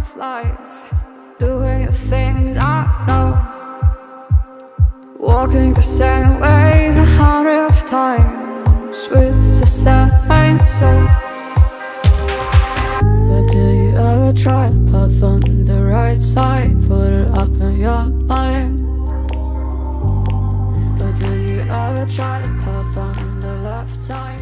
of life, doing the things I know, walking the same ways a hundred of times with the same soul. But do you ever try path on the right side, put it up in your mind? But do you ever try the path on the left side?